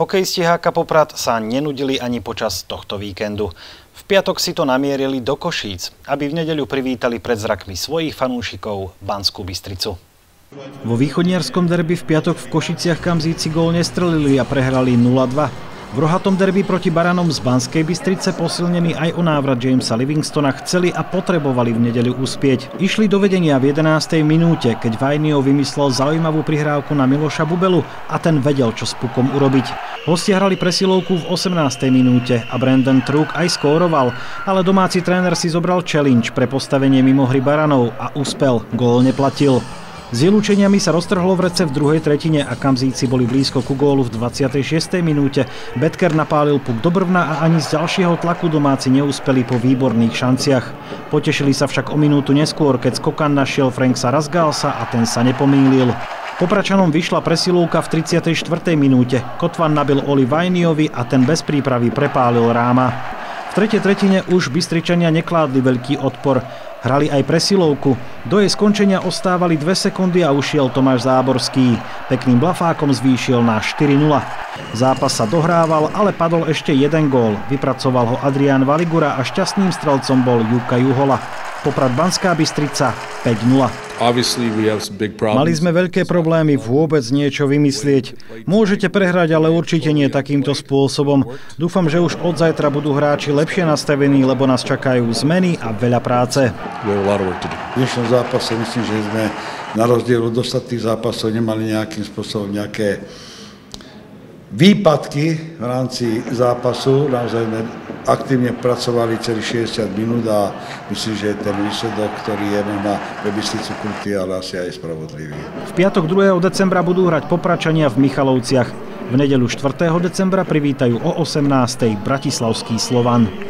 Hokejisti HK Poprad sa nenudili ani počas tohto víkendu. V piatok si to namierili do Košíc, aby v nedeľu privítali pred zrakmi svojich fanúšikov Banskú Bystricu. Vo východniarskom derby v piatok v Košiciach Kamzíci gól nestrelili a prehrali 0-2. V rohatom derby proti Baranom z Banskej Bystrice posilnení aj o návrat Jamesa Livingstona chceli a potrebovali v nedeľu uspieť. Išli do vedenia v 11. minúte, keď Vajnio vymyslel zaujímavú prihrávku na Miloša Bubelu a ten vedel, čo s pukom urobiť. Hostia hrali presilovku v 18. minúte a Brandon Truk aj skóroval, ale domáci tréner si zobral challenge pre postavenie mimo hry Baranov a uspel, gól neplatil. S vylúčeniami sa roztrhlo v rece v druhej tretine a Kamzíci boli blízko ku gólu v 26. minúte. Betker napálil puk do brvna a ani z ďalšieho tlaku domáci neúspeli po výborných šanciach. Potešili sa však o minútu neskôr, keď skokan našiel Franksa Razgalsa a ten sa nepomýlil. Popračanom vyšla presilovka v 34. minúte. Kotvan nabil Oli Vajniovi a ten bez prípravy prepálil ráma. V tretej tretine už Bystričania nekládli veľký odpor. Hrali aj presilovku. Do jej skončenia ostávali 2 sekundy a ušiel Tomáš Záborský. Pekným blafákom zvýšil na 4-0. Zápas sa dohrával, ale padol ešte jeden gól. Vypracoval ho Adrián Valigura a šťastným strelcom bol Juka Juhola. Poprad Banská Bystrica 5-0. Mali sme veľké problémy vôbec niečo vymyslieť. Môžete prehrať, ale určite nie takýmto spôsobom. Dúfam, že už od zajtra budú hráči lepšie nastavení, lebo nás čakajú zmeny a veľa práce. V dnešnom zápase myslím, že sme na rozdiel od ostatných zápasov nemali nejakým spôsobom nejaké výpadky v rámci zápasu. Naozaj sme aktívne pracovali celých 60 minút a myslím, že ten výsledok, ktorý je na pre Bystricu krutý, ale asi aj spravodlivý. V piatok 2. decembra budú hrať popračania v Michalovciach. V nedelu 4. decembra privítajú o 18. Bratislavský Slovan.